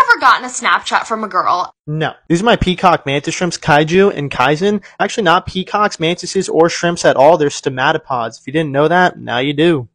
ever gotten a Snapchat from a girl? No. These are my peacock mantis shrimps, kaiju and kaizen. Actually not peacocks, mantises, or shrimps at all. They're stomatopods. If you didn't know that, now you do.